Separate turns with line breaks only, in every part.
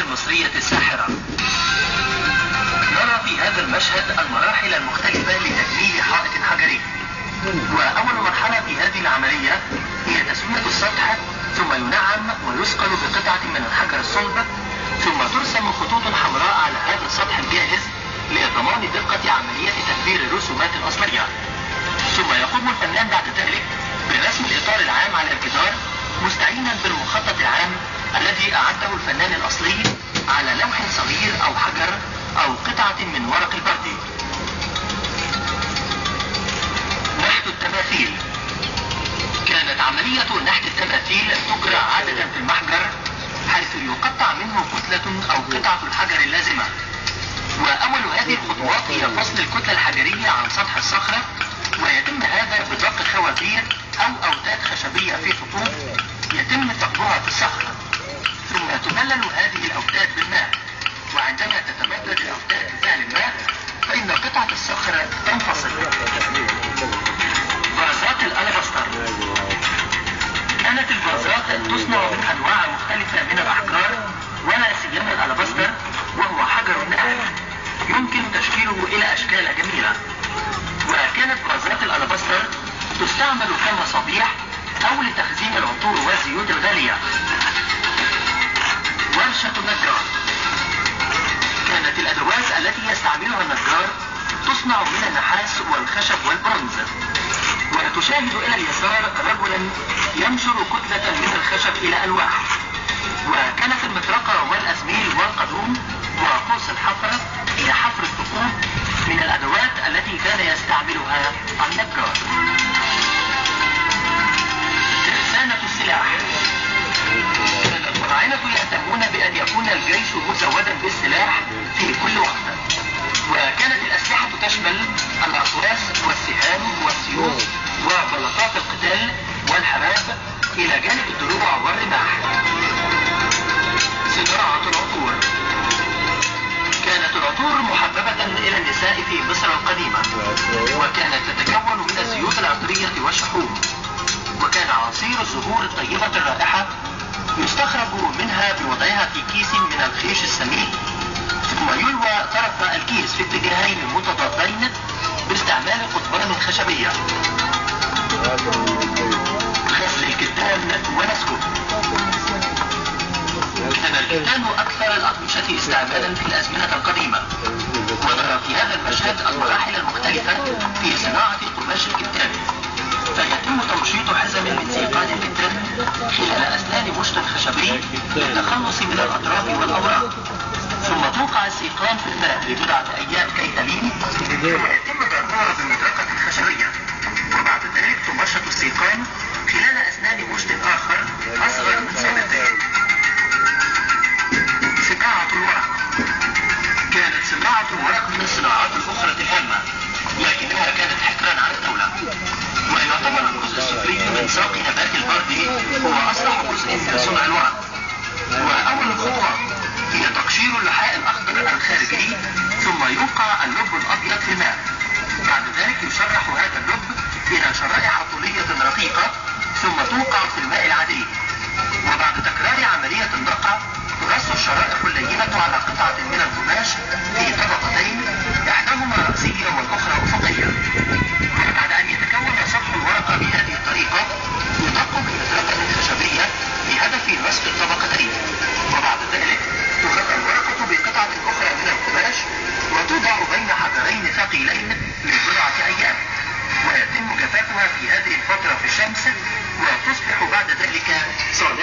المصرية الساحرة. نرى في هذا المشهد المراحل المختلفة لتجميل حائط حجري. وأول مرحلة في هذه العملية هي تسوية السطح ثم ينعم ويثقل بقطعة من الحجر الصلب ثم ترسم خطوط حمراء على هذا السطح الجاهز لضمان دقة عملية تدبير الرسومات الأصلية. ثم يقوم الفنان بعد ذلك برسم الإطار العام على الجدار مستعينا بالمخطط العام الذي أعده الفنان الأصلي على لوح صغير أو حجر أو قطعة من ورق البردي نحت التماثيل. كانت عملية نحت التماثيل تجرى عادة في المحجر حيث يقطع منه كتلة أو قطعة الحجر اللازمة. وأول هذه الخطوات هي فصل الكتلة الحجرية عن سطح الصخرة ويتم هذا بدق خوافير أو أوتاد خشبية في خطوط يتم ثقبها في الصخرة. ثم تبلل هذه الأوتاد بالماء. وعندما تتمدد الأوتاد بفعل الماء فإن قطعة الصخرة تنفصل. فازات الألبستر. كانت الفازات تصنع من أنواع مختلفة من والزيوت الغالية. ورشة النجار. كانت الأدوات التي يستعملها النجار تصنع من النحاس والخشب والبرونز وتشاهد إلى اليسار رجلا ينشر كتلة من الخشب إلى ألواح وكانت المطرقة والأزميل الجيش مزودا بالسلاح في كل وقت. وكانت الأسلحة تشمل الأقواس والسهام والسيوف وبلاطات القتال والحراب إلى جانب الدروع والرماح. صناعة العطور. كانت العطور محببة إلى النساء في مصر القديمة وكانت تتكون من الزيوت العطرية والشحوم. وكان عصير الزهور الطيبة الرائحة يستخرج منها بوضعها في كيس من الخيش السمين. ثم يلوى طرف الكيس في اتجاهين متضادين باستعمال قضبان خشبية. غسل الكتان ونسكه كان الكتان أكثر الأقمشة استعمالا في الأزمنة القديمة. ونرى في هذا المشهد للتخلص من الأطراف والأوراق. ثم توقع السيقان في الماء لبضعة أيام كي تلين. ويتم ضربها بمطرقة خشبية على قطعة من القماش في طبقتين إحداهما رأسية والأخرى أفقية وبعد أن يتكون سطح الورقة بهذه الطريقة يدق بمطرقة خشبية بهدف مسك الطبقتين. وبعد ذلك تغطى الورقة بقطعة أخرى من القماش وتوضع بين حجرين ثقيلين لبضعة أيام. ويتم جفافها في هذه الفترة في الشمس وتصبح بعد ذلك صالحة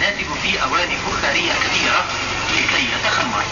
ناتج في أواني فخارية كثيرة لكي يتخمر.